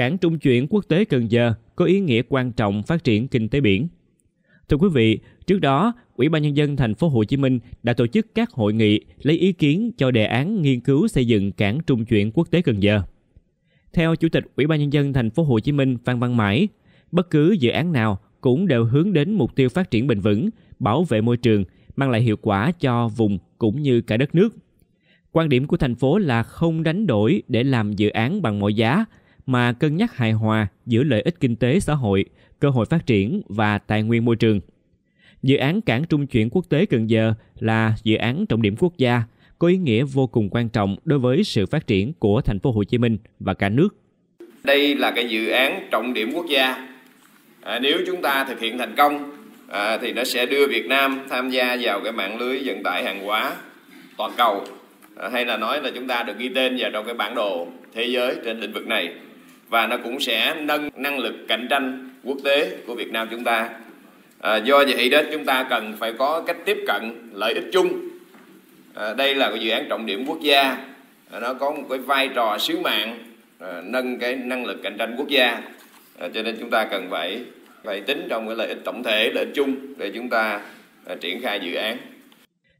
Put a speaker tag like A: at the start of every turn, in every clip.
A: Cảng trung chuyển quốc tế Cần Giờ có ý nghĩa quan trọng phát triển kinh tế biển. Thưa quý vị, trước đó, Ủy ban nhân dân thành phố Hồ Chí Minh đã tổ chức các hội nghị lấy ý kiến cho đề án nghiên cứu xây dựng cảng trung chuyển quốc tế Cần Giờ. Theo Chủ tịch Ủy ban nhân dân thành phố Hồ Chí Minh Phan Văn Mãi, bất cứ dự án nào cũng đều hướng đến mục tiêu phát triển bền vững, bảo vệ môi trường, mang lại hiệu quả cho vùng cũng như cả đất nước. Quan điểm của thành phố là không đánh đổi để làm dự án bằng mọi giá, mà cân nhắc hài hòa giữa lợi ích kinh tế xã hội, cơ hội phát triển và tài nguyên môi trường. Dự án cảng trung chuyển quốc tế Cần Giờ là dự án trọng điểm quốc gia, có ý nghĩa vô cùng quan trọng đối với sự phát triển của thành phố Hồ Chí Minh và cả nước.
B: Đây là cái dự án trọng điểm quốc gia. À, nếu chúng ta thực hiện thành công à, thì nó sẽ đưa Việt Nam tham gia vào cái mạng lưới vận tải hàng hóa toàn cầu à, hay là nói là chúng ta được ghi tên vào trong cái bản đồ thế giới trên lĩnh vực này và nó cũng sẽ nâng năng lực cạnh tranh quốc tế của Việt Nam chúng ta. À, do vậy đó chúng ta cần phải có cách tiếp cận lợi ích chung. À, đây là cái dự án trọng điểm quốc gia, à, nó có một cái vai trò sứ mạng à, nâng cái năng lực cạnh tranh quốc gia. À, cho nên chúng ta cần phải phải tính trong cái lợi ích tổng thể, lợi ích chung để chúng ta à, triển khai dự án.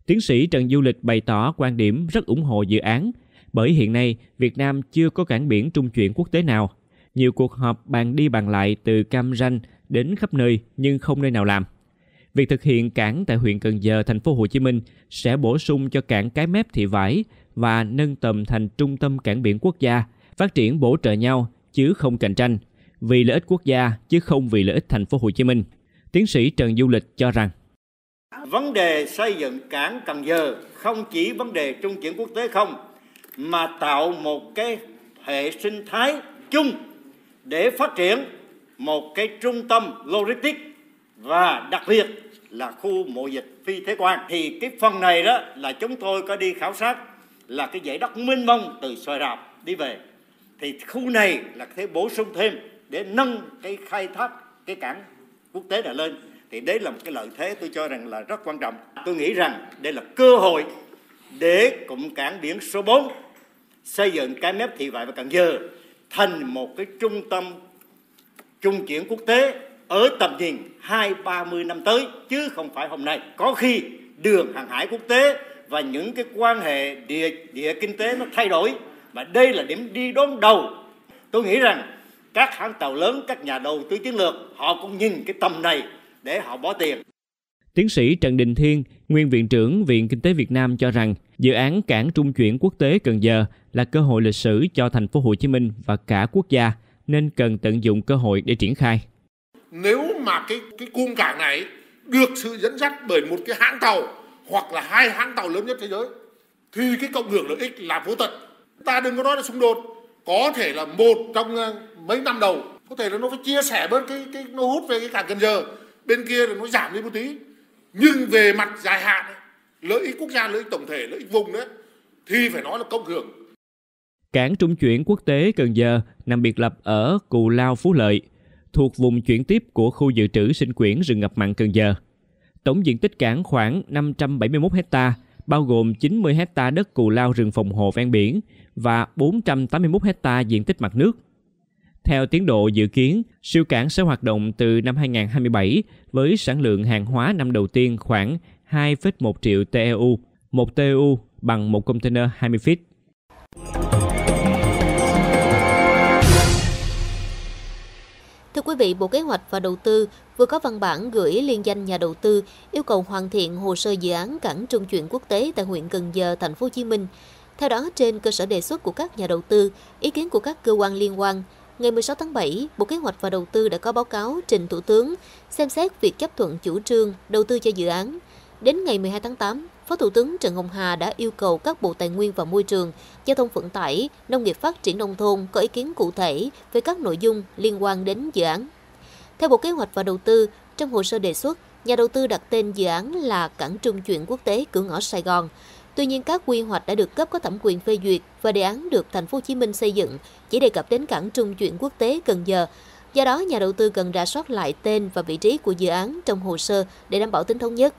A: Tiến sĩ Trần Du Lịch bày tỏ quan điểm rất ủng hộ dự án bởi hiện nay Việt Nam chưa có cảng biển trung chuyển quốc tế nào nhiều cuộc họp bàn đi bàn lại từ Cam Ranh đến khắp nơi nhưng không nơi nào làm. Việc thực hiện cảng tại huyện Cần Giờ, thành phố Hồ Chí Minh sẽ bổ sung cho cảng Cái Mép Thị Vải và nâng tầm thành trung tâm cảng biển quốc gia, phát triển bổ trợ nhau chứ không cạnh tranh, vì lợi ích quốc gia chứ không vì lợi ích thành phố Hồ Chí Minh. Tiến sĩ Trần Du Lịch cho rằng
C: Vấn đề xây dựng cảng Cần Giờ không chỉ vấn đề trung chuyển quốc tế không, mà tạo một cái hệ sinh thái chung để phát triển một cái trung tâm logistics và đặc biệt là khu mộ dịch phi thế quan. Thì cái phần này đó là chúng tôi có đi khảo sát, là cái dãy đất mênh mông từ xoài rạp đi về. Thì khu này là thể bổ sung thêm để nâng cái khai thác cái cảng quốc tế này lên. Thì đấy là một cái lợi thế tôi cho rằng là rất quan trọng. Tôi nghĩ rằng đây là cơ hội để cụm cảng biển số 4 xây dựng cái mép thị vải và cần giờ thành một cái trung tâm trung chuyển quốc tế ở tầm nhìn hai ba mươi năm tới chứ không phải hôm nay. Có khi đường hàng hải quốc tế và những cái quan hệ địa địa kinh tế nó thay đổi và đây là điểm đi đón đầu. Tôi nghĩ rằng các hãng tàu lớn các nhà đầu tư chiến lược họ cũng nhìn cái tầm này để họ bỏ tiền.
A: Tiến sĩ Trần Đình Thiên, nguyên viện trưởng Viện Kinh tế Việt Nam cho rằng dự án cảng trung chuyển quốc tế Cần Giờ là cơ hội lịch sử cho thành phố Hồ Chí Minh và cả quốc gia nên cần tận dụng cơ hội để triển khai.
D: Nếu mà cái cái cung cảng này được sự dẫn dắt bởi một cái hãng tàu hoặc là hai hãng tàu lớn nhất thế giới thì cái cộng hưởng lợi ích là vô tận. Ta đừng có nói là xung đột, có thể là một trong ờ, mấy năm đầu có thể là nó phải chia sẻ bớt cái cái nó hút về cái cảng Cần Giờ, bên kia là nó giảm đi một tí. Nhưng về mặt dài hạn lợi ích quốc gia, lợi ích tổng thể, lợi ích vùng đấy thì phải nói là công hưởng
A: Cảng trung chuyển quốc tế Cần Giờ nằm biệt lập ở Cù Lao Phú Lợi, thuộc vùng chuyển tiếp của khu dự trữ sinh quyển rừng ngập mặn Cần Giờ. Tổng diện tích cảng khoảng 571 hecta, bao gồm 90 hecta đất cù lao rừng phòng hộ ven biển và 481 hecta diện tích mặt nước. Theo tiến độ dự kiến, siêu cảng sẽ hoạt động từ năm 2027 với sản lượng hàng hóa năm đầu tiên khoảng 2,1 triệu TEU, một TEU bằng một container 20 feet.
E: Thưa quý vị, Bộ Kế hoạch và Đầu tư vừa có văn bản gửi liên danh nhà đầu tư yêu cầu hoàn thiện hồ sơ dự án cảng trung chuyển quốc tế tại huyện Cần Giờ, thành phố Hồ Chí Minh. Theo đó, trên cơ sở đề xuất của các nhà đầu tư, ý kiến của các cơ quan liên quan, ngày 16 tháng 7, Bộ Kế hoạch và Đầu tư đã có báo cáo trình Thủ tướng xem xét việc chấp thuận chủ trương đầu tư cho dự án. Đến ngày 12 tháng 8, Phó Thủ tướng Trần Hồng Hà đã yêu cầu các Bộ Tài nguyên và Môi trường, Giao thông Vận tải, Nông nghiệp Phát triển Nông thôn có ý kiến cụ thể về các nội dung liên quan đến dự án. Theo Bộ Kế hoạch và Đầu tư, trong hồ sơ đề xuất, nhà đầu tư đặt tên dự án là Cảng Trung chuyển Quốc tế cửa ngõ Sài Gòn. Tuy nhiên, các quy hoạch đã được cấp có thẩm quyền phê duyệt và đề án được Thành phố Hồ Chí Minh xây dựng chỉ đề cập đến Cảng Trung chuyển Quốc tế Cần Giờ. Do đó, nhà đầu tư cần rà soát lại tên và vị trí của dự án trong hồ sơ để đảm bảo tính thống nhất.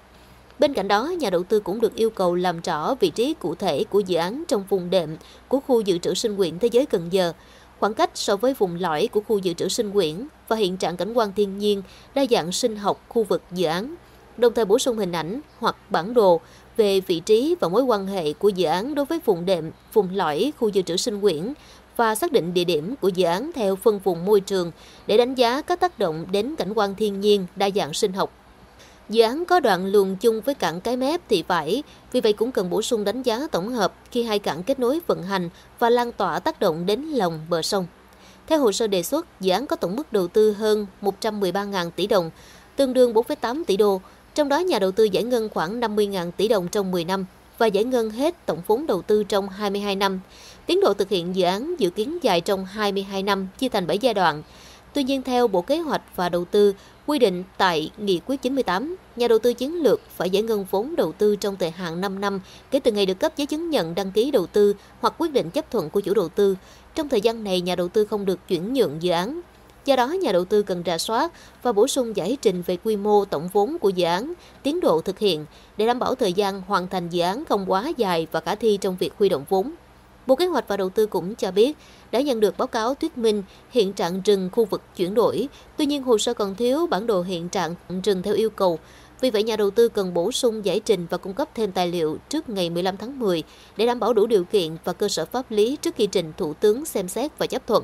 E: Bên cạnh đó, nhà đầu tư cũng được yêu cầu làm rõ vị trí cụ thể của dự án trong vùng đệm của khu dự trữ sinh quyển thế giới Cần Giờ. khoảng cách so với vùng lõi của khu dự trữ sinh quyển và hiện trạng cảnh quan thiên nhiên, đa dạng sinh học khu vực dự án, đồng thời bổ sung hình ảnh hoặc bản đồ về vị trí và mối quan hệ của dự án đối với vùng đệm, vùng lõi khu dự trữ sinh quyển và xác định địa điểm của dự án theo phân vùng môi trường để đánh giá các tác động đến cảnh quan thiên nhiên, đa dạng sinh học. Dự án có đoạn luồng chung với cảng Cái Mép Thị Vải, vì vậy cũng cần bổ sung đánh giá tổng hợp khi hai cảng kết nối vận hành và lan tỏa tác động đến lòng bờ sông. Theo hồ sơ đề xuất, dự án có tổng mức đầu tư hơn 113.000 tỷ đồng, tương đương 4,8 tỷ đô, trong đó nhà đầu tư giải ngân khoảng 50.000 tỷ đồng trong 10 năm và giải ngân hết tổng vốn đầu tư trong 22 năm. Tiến độ thực hiện dự án dự kiến dài trong 22 năm, chia thành 7 giai đoạn. Tuy nhiên, theo Bộ Kế hoạch và Đầu tư, quy định tại Nghị quyết 98, nhà đầu tư chiến lược phải giải ngân vốn đầu tư trong thời hạn 5 năm kể từ ngày được cấp giấy chứng nhận đăng ký đầu tư hoặc quyết định chấp thuận của chủ đầu tư. Trong thời gian này, nhà đầu tư không được chuyển nhượng dự án. Do đó, nhà đầu tư cần rà soát và bổ sung giải trình về quy mô tổng vốn của dự án, tiến độ thực hiện để đảm bảo thời gian hoàn thành dự án không quá dài và khả thi trong việc huy động vốn. Bộ Kế hoạch và Đầu tư cũng cho biết đã nhận được báo cáo thuyết minh hiện trạng rừng khu vực chuyển đổi, tuy nhiên hồ sơ còn thiếu bản đồ hiện trạng rừng theo yêu cầu. Vì vậy, nhà đầu tư cần bổ sung giải trình và cung cấp thêm tài liệu trước ngày 15 tháng 10 để đảm bảo đủ điều kiện và cơ sở pháp lý trước khi trình Thủ tướng xem xét và chấp thuận.